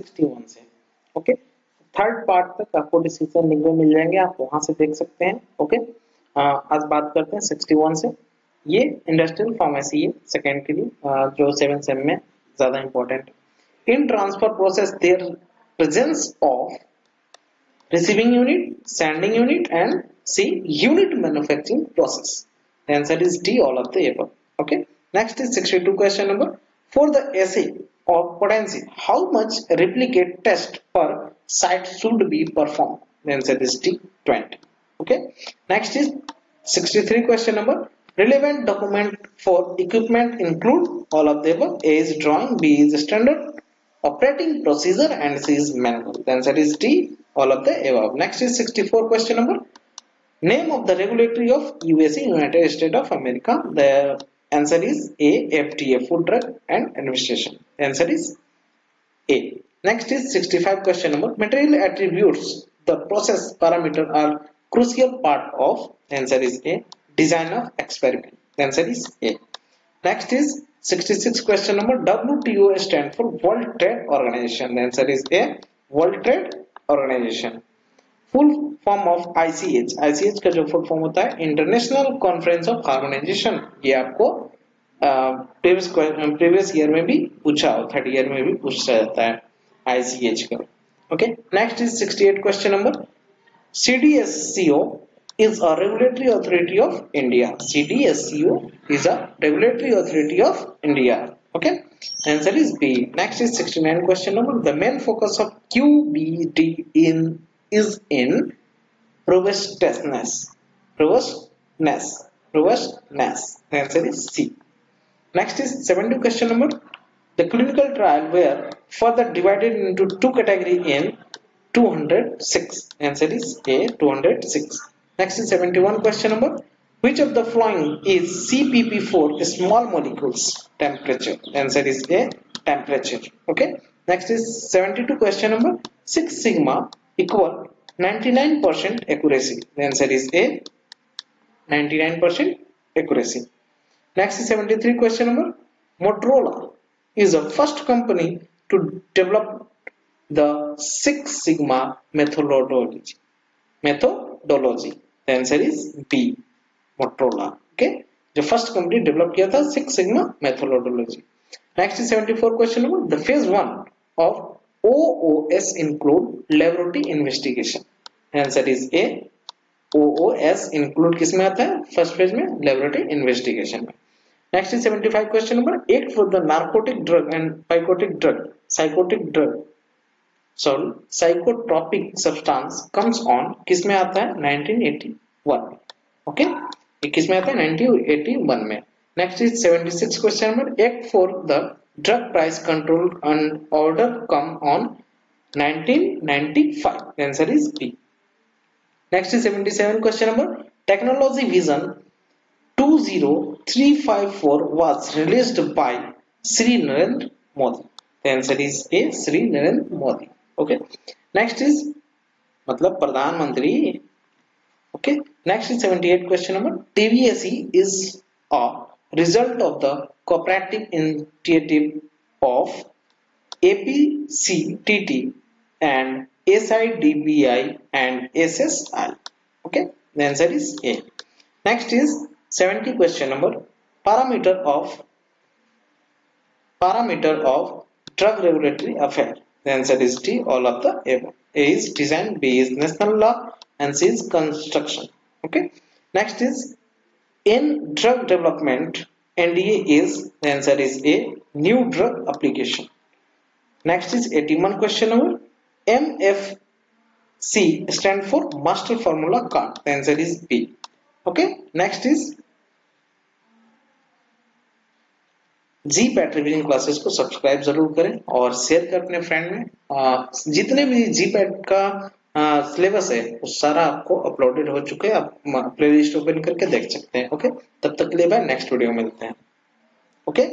61 से okay third part तक आपको डिस्क्रिप्शन लिंक में मिल जाएँगे आप वहाँ से देख सकते हैं ओके आज बात करते हैं 61 से ये इंडस्ट्रियल फार्मेसी है सेकेंड के लिए जो सेवन सेम में ज़्यादा important in transfer process their presence of unit, sending unit, and C unit manufacturing process. The answer is D, all of the above. Okay. Next is 62 question number. For the assay of potency, how much replicate test per site should be performed? The answer is D, 20. Okay. Next is 63 question number. Relevant document for equipment include all of the above. A is drawing, B is standard operating procedure, and C is manual. The answer is D, all of the above. Next is 64 question number. Name of the regulatory of USA, United States of America. The answer is A, FDA, Food Drug and Administration. Answer is A. Next is 65 question number. Material attributes, the process parameter are crucial part of. Answer is A. Design of experiment. Answer is A. Next is 66 question number. WTO stand for World Trade Organization. The answer is A. World Trade Organization. Full form of ICH ICH का जो full form होता है international conference of harmonisation ये आपको previous year में भी पूछा हो, थर्ड ईयर में भी पूछा जाता है आईसीएच का। Okay next is 68 question number CDSCO is a regulatory authority of India CDSCO is a regulatory authority of India okay answer is B next is 69 question number the main focus of QbD in is in robustness robustness robustness answer is C Next is 70 question number. The clinical trial were further divided into two categories in 206. Answer is A. 206. Next is 71 question number. Which of the following is CPP4 small molecules temperature? Answer is A temperature. Okay. Next is 72 question number. 6 sigma equal 99% accuracy. Answer is A 99% accuracy. Next is 73 question number. Motorola is the first company to develop the Six Sigma methodology. Methodology. The answer is B. Motorola. Okay. The first company developed the Six Sigma methodology. Next is 74 question number. The phase one of OOS include laboratory investigation. The Answer is A. OOS include किसमें आता है first page में laboratory investigation में next is 75 question number act for the narcotic drug and पाइकोटिक drug psychotic drug sorry psychotropic substance comes on किस में आता है 1981 okay ये किस में आता है 1981 में next is 76 question number act for the drug price control and order come on 1995 answer is B next is 77 question number technology vision 20354 was released by Sri Narendra Modi the answer is A Sri Narendra Modi okay next is मतलब प्रधानमंत्री okay next is 78 question number tvse is a result of the cooperative initiative of apctt and sidbi and ssi okay the answer is a next is 70 question number parameter of parameter of drug regulatory affair the answer is d all of the above a is design b is national law and C is construction. Okay. Next is in drug development, NDA is the answer is A new drug application. Next is 81 question number. MFC stand for master formula card. The answer is B. Okay. Next is GPAT revision classes को subscribe ज़रूर करें और share करें अपने friend में। जितने भी जी PAT का सिलेबस है, वो सारा आपको अपलोडेड हो चुके हैं। आप प्ले लिस्ट ओपन करके देख सकते हैं ओके तब तक के लिए बाय नेक्स्ट वीडियो मिलते हैं ओके